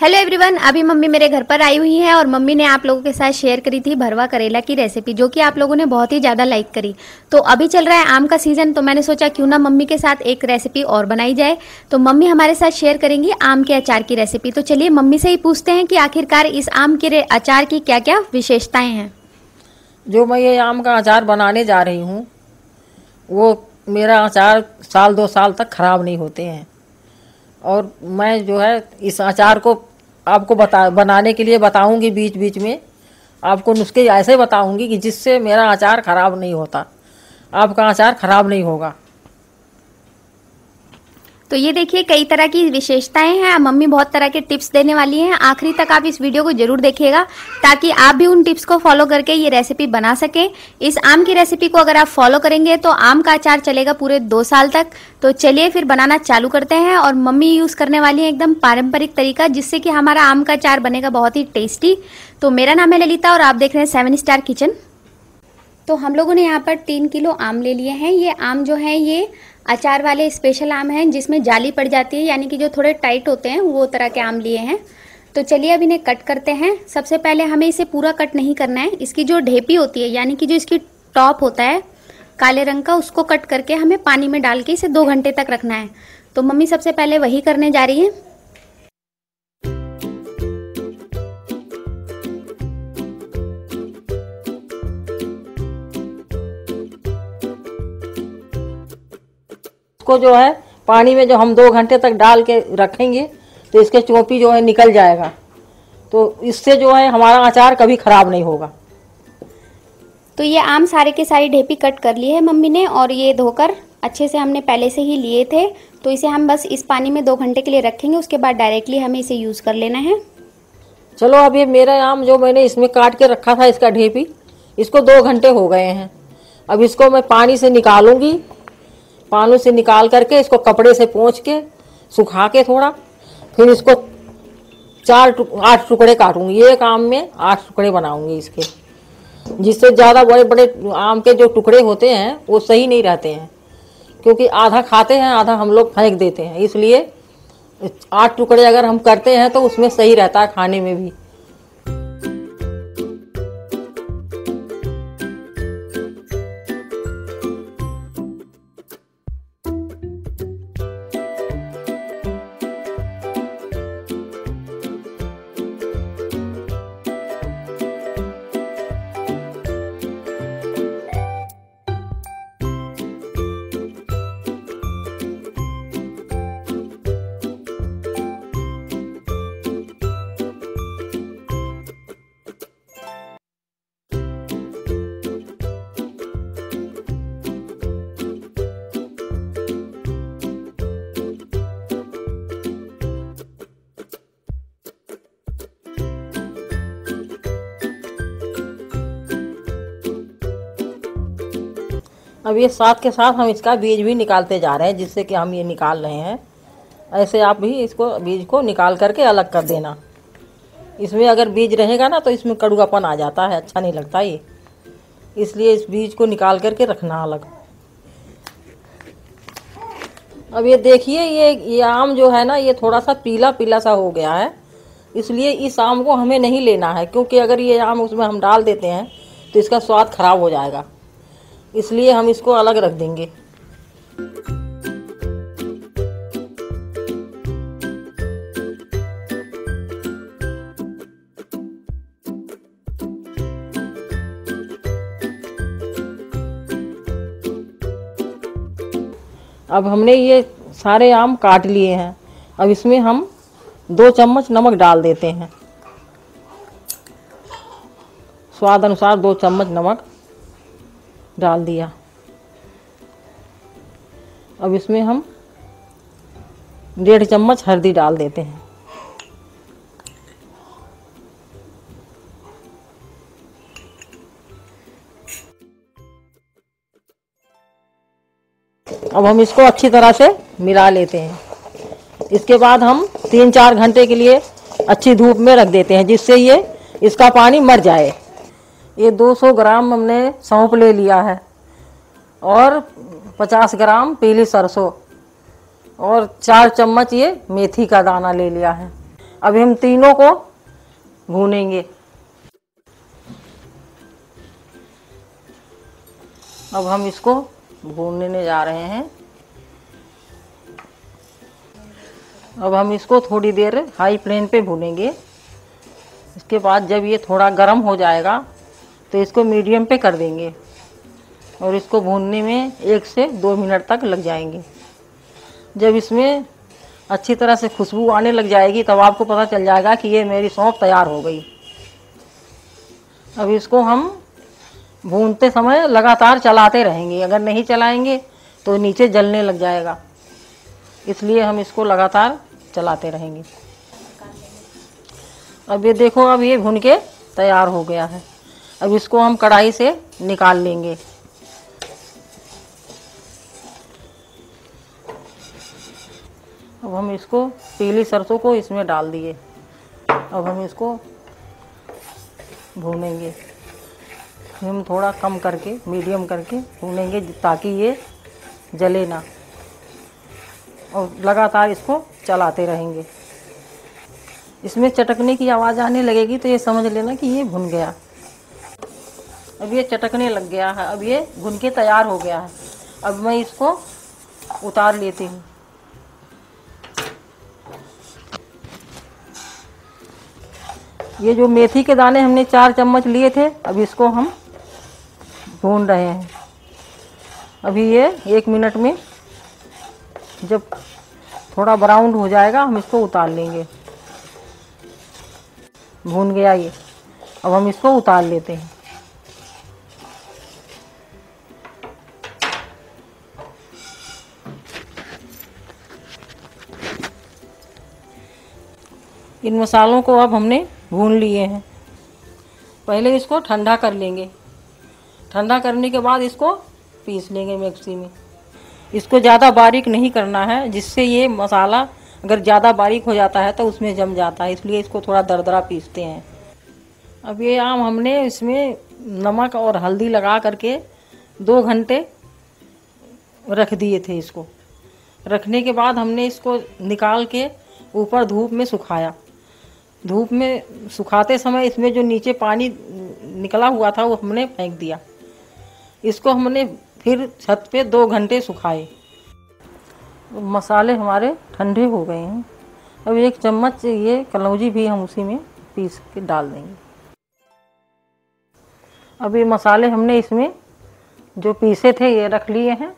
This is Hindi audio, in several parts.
हेलो एवरीवन अभी मम्मी मेरे घर पर आई हुई है और मम्मी ने आप लोगों के साथ शेयर करी थी भरवा करेला की रेसिपी जो कि आप लोगों ने बहुत ही ज़्यादा लाइक करी। तो अभी चल रहा है आम का सीज़न तो मैंने सोचा क्यों ना मम्मी के साथ एक रेसिपी और बनाई जाए। तो मम्मी हमारे साथ शेयर करेंगी आम के अचार की रेसिपी तो चलिए मम्मी से ही पूछते हैं कि आखिरकार इस आम के अचार की क्या क्या विशेषताएँ हैं। जो मैं ये आम का अचार बनाने जा रही हूँ, वो मेरा अचार साल दो साल तक ख़राब नहीं होते हैं। और मैं जो है इस अचार को आपको बता, बनाने के लिए बताऊँगी बीच बीच में। आपको नुस्खे ऐसे बताऊँगी कि जिससे मेरा अचार ख़राब नहीं होता। आपका अचार ख़राब नहीं होगा। तो ये देखिए, कई तरह की विशेषताएँ हैं। मम्मी बहुत तरह के टिप्स देने वाली हैं। आखिरी तक आप इस वीडियो को ज़रूर देखिएगा, ताकि आप भी उन टिप्स को फॉलो करके ये रेसिपी बना सके। इस आम की रेसिपी को अगर आप फॉलो करेंगे तो आम का अचार चलेगा पूरे दो साल तक। तो चलिए फिर बनाना चालू करते हैं, और मम्मी यूज़ करने वाली है एकदम पारंपरिक तरीका, जिससे कि हमारा आम का अचार बनेगा बहुत ही टेस्टी। तो मेरा नाम है ललिता, और आप देख रहे हैं सेवन स्टार किचन। तो हम लोगों ने यहाँ पर तीन किलो आम ले लिए हैं। ये आम जो है, ये अचार वाले स्पेशल आम हैं जिसमें जाली पड़ जाती है, यानी कि जो थोड़े टाइट होते हैं, वो तरह के आम लिए हैं। तो चलिए अब इन्हें कट करते हैं। सबसे पहले हमें इसे पूरा कट नहीं करना है। इसकी जो ढेपी होती है, यानी कि जो इसकी टॉप होता है, काले रंग का, उसको कट करके हमें पानी में डाल के इसे दो घंटे तक रखना है। तो मम्मी सबसे पहले वही करने जा रही है। इसको जो है पानी में जो हम दो घंटे तक डाल के रखेंगे तो इसके चोपी जो है निकल जाएगा। तो इससे जो है हमारा अचार कभी ख़राब नहीं होगा। तो ये आम सारे के सारी ढेपी कट कर ली है मम्मी ने और ये धोकर अच्छे से हमने पहले से ही लिए थे। तो इसे हम बस इस पानी में दो घंटे के लिए रखेंगे उसके बाद डायरेक्टली हमें इसे यूज़ कर लेना है। चलो अब ये मेरा आम जो मैंने इसमें काट के रखा था इसका ढेपी इसको दो घंटे हो गए हैं। अब इसको मैं पानी से निकालूँगी पानी से निकाल करके इसको कपड़े से पोंछ के सुखा के थोड़ा फिर इसको चार टुक, आठ टुकड़े काटूँगी। एक आम में आठ टुकड़े बनाऊँगी इसके। जिससे ज़्यादा बड़े बड़े आम के जो टुकड़े होते हैं वो सही नहीं रहते हैं। क्योंकि आधा खाते हैं आधा हम लोग फेंक देते हैं। इसलिए आठ टुकड़े अगर हम करते हैं तो उसमें सही रहता है खाने में भी। अब ये साथ के साथ हम इसका बीज भी निकालते जा रहे हैं, जिससे कि हम ये निकाल रहे हैं। ऐसे आप भी इसको, बीज को निकाल करके अलग कर देना। इसमें अगर बीज रहेगा ना तो इसमें कड़ुआपन आ जाता है अच्छा नहीं लगता ये। इसलिए इस बीज को निकाल करके रखना अलग। अब ये देखिए, ये ये आम जो है ना, ये थोड़ा सा पीला पीला सा हो गया है। इसलिए इस आम को हमें नहीं लेना है, क्योंकि अगर ये आम उसमें हम डाल देते हैं तो इसका स्वाद खराब हो जाएगा। इसलिए हम इसको अलग रख देंगे। अब हमने ये सारे आम काट लिए हैं। अब इसमें हम दो चम्मच नमक डाल देते हैं। स्वाद अनुसार दो चम्मच नमक। डाल दिया। अब इसमें हम डेढ़ चम्मच हल्दी डाल देते हैं। अब हम इसको अच्छी तरह से मिला लेते हैं। इसके बाद हम तीन चार घंटे के लिए अच्छी धूप में रख देते हैं, जिससे ये, इसका पानी मर जाए। ये 200 ग्राम हमने सौंप ले लिया है। और 50 ग्राम पीली सरसों। और चार चम्मच ये मेथी का दाना ले लिया है। अभी हम तीनों को भूनेंगे। अब हम इसको भूनने जा रहे हैं। अब हम इसको थोड़ी देर हाई फ्लेम पे भूनेंगे। इसके बाद जब ये थोड़ा गर्म हो जाएगा तो इसको मीडियम पे कर देंगे। और इसको भूनने में एक से दो मिनट तक लग जाएँगे। जब इसमें अच्छी तरह से खुशबू आने लग जाएगी, तब आपको पता चल जाएगा कि ये मेरी सौंफ तैयार हो गई। अब इसको हम भूनते समय लगातार चलाते रहेंगे। अगर नहीं चलाएँगे तो नीचे जलने लग जाएगा। इसलिए हम इसको लगातार चलाते रहेंगे। अब ये देखो, अब ये भून के तैयार हो गया है। अब इसको हम कढ़ाई से निकाल लेंगे। अब हम इसको पीली सरसों को इसमें डाल दिए। अब हम इसको भूनेंगे। हम थोड़ा कम करके, मीडियम करके भूनेंगे ताकि ये जले ना। और लगातार इसको चलाते रहेंगे। इसमें चटकने की आवाज़ आने लगेगी तो ये समझ लेना कि ये भुन गया। अब ये चटकने लग गया है, अब ये भुन के तैयार हो गया है। अब मैं इसको उतार लेती हूँ। ये जो मेथी के दाने हमने चार चम्मच लिए थे, अब इसको हम भून रहे हैं। अभी ये एक मिनट में जब थोड़ा ब्राउन हो जाएगा, हम इसको उतार लेंगे। भून गया ये। अब हम इसको उतार लेते हैं। इन मसालों को अब हमने भून लिए हैं। पहले इसको ठंडा कर लेंगे। ठंडा करने के बाद इसको पीस लेंगे मिक्सी में। इसको ज़्यादा बारीक नहीं करना है, जिससे ये मसाला अगर ज़्यादा बारीक हो जाता है तो उसमें जम जाता है, इसलिए इसको थोड़ा दरदरा पीसते हैं। अब ये आम हमने इसमें नमक और हल्दी लगा करके दो घंटे रख दिए थे इसको। रखने के बाद हमने इसको निकाल के ऊपर धूप में सुखाया। धूप में सुखाते समय इसमें जो नीचे पानी निकला हुआ था, वो हमने फेंक दिया। इसको हमने फिर छत पे दो घंटे सुखाए। मसाले हमारे ठंडे हो गए हैं। अब एक चम्मच ये कलौजी भी हम उसी में पीस के डाल देंगे। अब ये मसाले हमने इसमें जो पीसे थे, ये रख लिए हैं।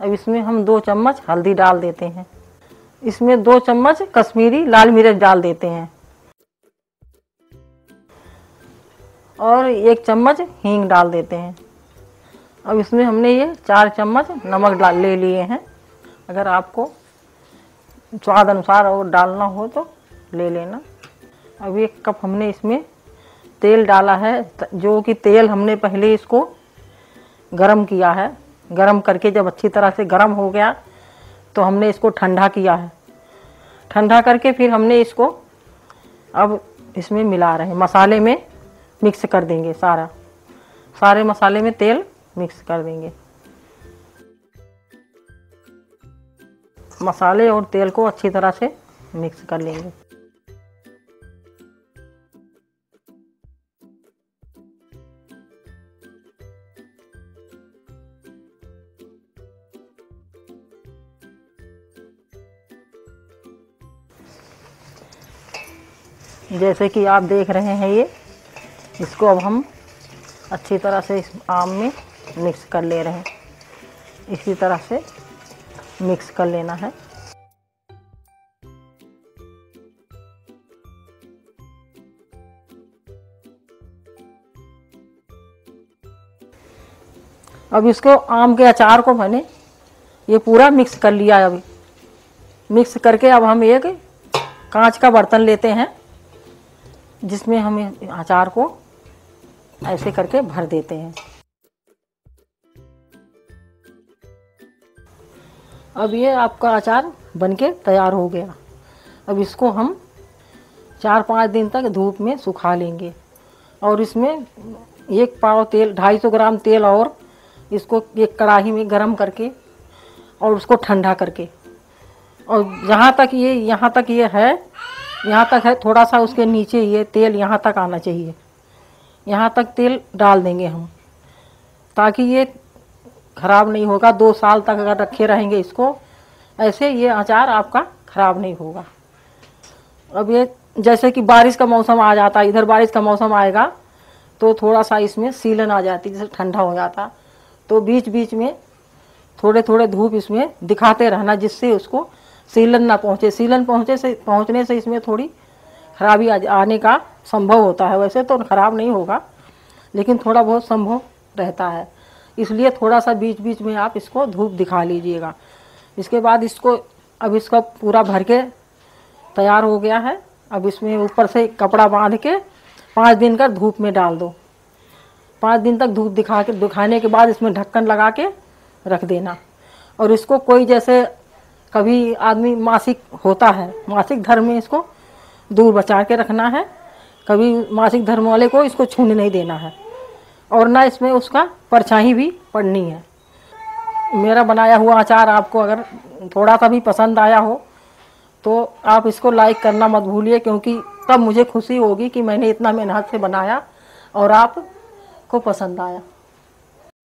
अब इसमें हम दो चम्मच हल्दी डाल देते हैं। इसमें दो चम्मच कश्मीरी लाल मिर्च डाल देते हैं। और एक चम्मच हींग डाल देते हैं। अब इसमें हमने ये चार चम्मच नमक डाल ले लिए हैं। अगर आपको स्वाद अनुसार और डालना हो तो ले लेना। अब एक कप हमने इसमें तेल डाला है। जो कि तेल हमने पहले इसको गरम किया है। गरम करके जब अच्छी तरह से गरम हो गया तो हमने इसको ठंडा किया है। ठंडा करके फिर हमने इसको अब इसमें मिला रहे हैं। मसाले में मिक्स कर देंगे सारा। सारे मसाले में तेल मिक्स कर देंगे। मसाले और तेल को अच्छी तरह से मिक्स कर लेंगे। जैसे कि आप देख रहे हैं ये इसको अब हम अच्छी तरह से इस आम में मिक्स कर ले रहे हैं। इसी तरह से मिक्स कर लेना है। अब इसको आम के अचार को मैंने ये पूरा मिक्स कर लिया है अभी। मिक्स करके अब हम एक कांच का बर्तन लेते हैं, जिसमें हम अचार को ऐसे करके भर देते हैं। अब ये आपका अचार बनके तैयार हो गया। अब इसको हम चार पाँच दिन तक धूप में सुखा लेंगे। और इसमें एक पाव तेल, ढाई सौ ग्राम तेल और इसको एक कढ़ाई में गरम करके और उसको ठंडा करके। और जहाँ तक ये, यहाँ तक ये है, यहाँ तक है, थोड़ा सा उसके नीचे ये तेल यहाँ तक आना चाहिए। यहाँ तक तेल डाल देंगे हम, ताकि ये ख़राब नहीं होगा। दो साल तक अगर रखे रहेंगे इसको, ऐसे ये अचार आपका ख़राब नहीं होगा। अब ये जैसे कि बारिश का मौसम आ जाता है इधर बारिश का मौसम आएगा तो थोड़ा सा इसमें सीलन आ जाती, जैसे ठंडा हो जाता। तो बीच बीच में थोड़े थोड़े धूप इसमें दिखाते रहना, जिससे उसको सीलन ना पहुँचे। सीलन पहुँचे से, पहुँचने से इसमें थोड़ी खराबी आने का संभव होता है। वैसे तो ख़राब नहीं होगा, लेकिन थोड़ा बहुत संभव रहता है। इसलिए थोड़ा सा बीच बीच में आप इसको धूप दिखा लीजिएगा। इसके बाद इसको, अब इसका पूरा भर के तैयार हो गया है। अब इसमें ऊपर से कपड़ा बाँध के पाँच दिन का धूप में डाल दो। पाँच दिन तक धूप दिखा के, दिखाने के बाद इसमें ढक्कन लगा के रख देना। और इसको कोई जैसे कभी आदमी मासिक होता है, मासिक धर्म में इसको दूर बचा के रखना है। कभी मासिक धर्म वाले को इसको छूने नहीं देना है। और ना इसमें उसका परछाई भी पड़नी है। मेरा बनाया हुआ अचार आपको अगर थोड़ा सा भी पसंद आया हो तो आप इसको लाइक करना मत भूलिए, क्योंकि तब मुझे खुशी होगी कि मैंने इतना मेहनत से बनाया और आपको पसंद आया।